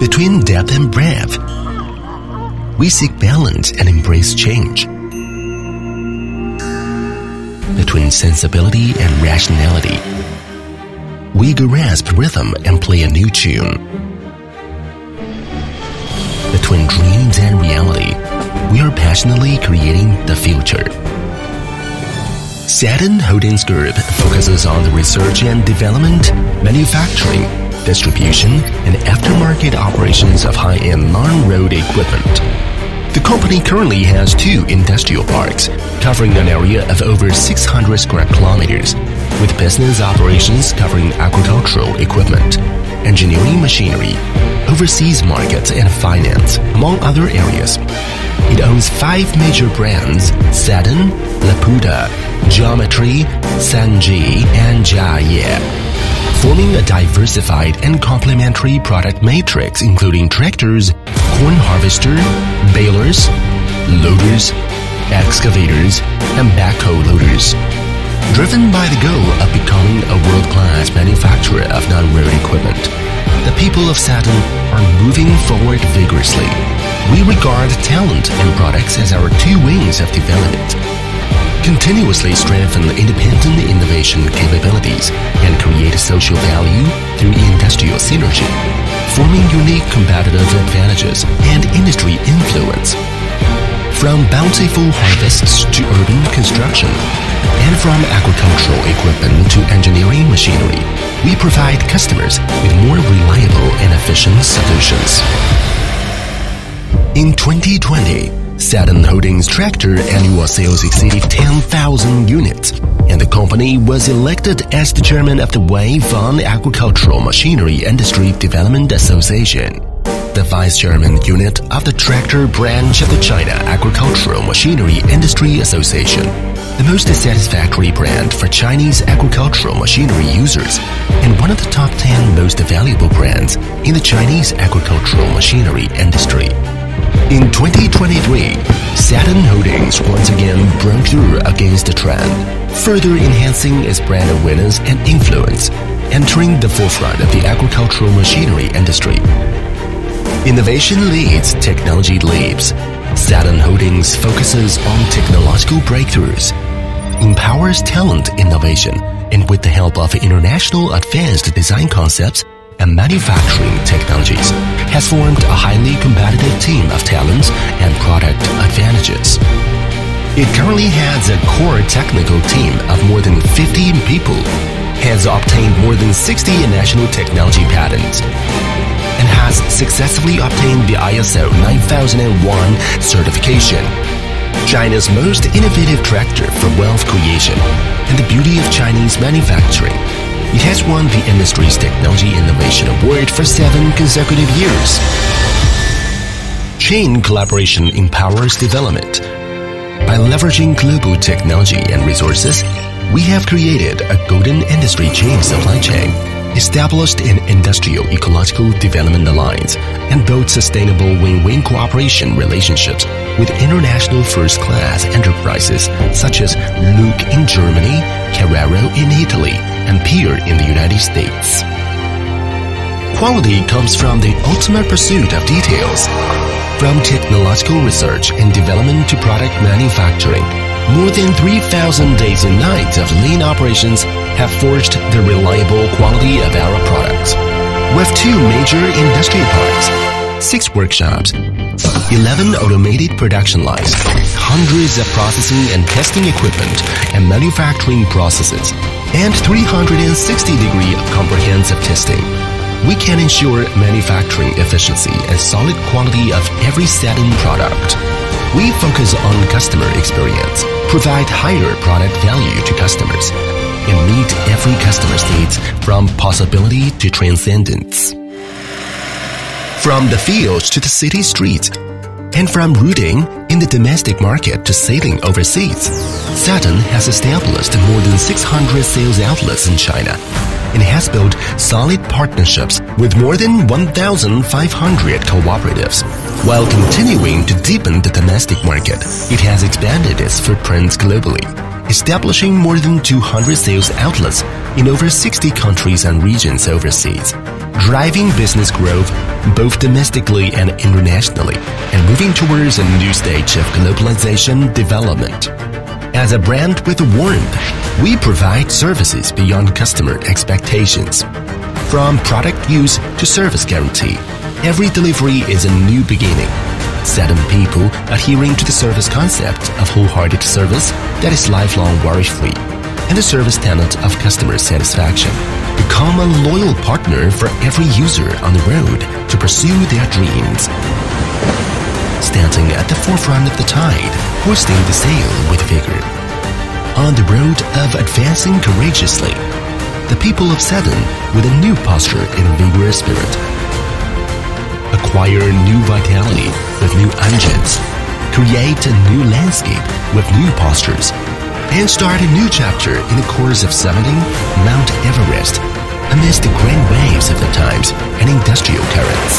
Between depth and breadth, we seek balance and embrace change. Between sensibility and rationality, we grasp rhythm and play a new tune. Between dreams and reality, we are passionately creating the future. Sadin Holdings Group focuses on the research and development, manufacturing, distribution, and aftermarket operations of high-end non-road equipment. The company currently has two industrial parks, covering an area of over 600 square kilometers, with business operations covering agricultural equipment, engineering machinery, overseas markets, and finance, among other areas. It owns five major brands Sadin, Laputa, Geometry, Sanji, and Jiaye, forming a diversified and complementary product matrix including tractors, corn harvester, balers, loaders, excavators, and backhoe loaders. Driven by the goal of becoming a world-class manufacturer of non-road equipment, the people of Sadin are moving forward vigorously. We regard talent and products as our two wings of development. Continuously strengthen independent innovation capabilities and create social value through industrial synergy, forming unique competitive advantages and industry influence. From bountiful harvests to urban construction, and from agricultural equipment to engineering machinery, we provide customers with more reliable and efficient solutions. In 2020, Sadin Holdings tractor annual sales exceeded 10,000 units, and the company was elected as the chairman of the Wei Agricultural Machinery Industry Development Association the vice chairman unit of the tractor branch of the China Agricultural Machinery Industry Association, the most satisfactory brand for Chinese agricultural machinery users, and one of the top 10 most valuable brands in the Chinese agricultural machinery industry. In 2023, Sadin Holdings once again broke through against the trend, further enhancing its brand awareness and influence, entering the forefront of the agricultural machinery industry. Innovation leads, technology leaps. Sadin Holdings focuses on technological breakthroughs, empowers talent innovation, and with the help of international advanced design concepts and manufacturing technologies, has formed a highly competitive team of talents and product advantages. It currently has a core technical team of more than 50 people, has obtained more than 60 national technology patents, and has successfully obtained the ISO 9001 certification. China's most innovative tractor for wealth creation and the beauty of Chinese manufacturing. It has won the industry's Technology Innovation Award for seven consecutive years. Chain collaboration empowers development. By leveraging global technology and resources, we have created a golden industry chain supply chain established an industrial ecological development alliance and built sustainable win-win cooperation relationships with international first-class enterprises such as Look in Germany, Carraro in Italy, and Peer in the United States. Quality comes from the ultimate pursuit of details. From technological research and development to product manufacturing, more than 3,000 days and nights of lean operations have forged the reliable quality of our products. With two major industrial parks, six workshops, 11 automated production lines, hundreds of processing and testing equipment and manufacturing processes, and 360 degree of comprehensive testing. We can ensure manufacturing efficiency and solid quality of every Sadin product. We focus on customer experience, provide higher product value to customers, and meet every customer's needs from possibility to transcendence. From the fields to the city streets, and from rooting in the domestic market to sailing overseas, Sadin has established more than 600 sales outlets in China and has built solid partnerships with more than 1,500 cooperatives. While continuing to deepen the domestic market, it has expanded its footprint globally, establishing more than 200 sales outlets in over 60 countries and regions overseas. Driving business growth both domestically and internationally, and moving towards a new stage of globalization development. As a brand with warmth, we provide services beyond customer expectations. From product use to service guarantee, every delivery is a new beginning. Seven people adhering to the service concept of wholehearted service that is lifelong worry-free, and the service tenet of customer satisfaction. Become a loyal partner for every user on the road to pursue their dreams. Standing at the forefront of the tide, hoisting the sail with vigor. On the road of advancing courageously, the people of Sadin with a new posture and a vigorous spirit. Acquire new vitality with new engines. Create a new landscape with new postures. And start a new chapter in the course of summiting Mount Everest amidst the grand waves of the times and industrial currents.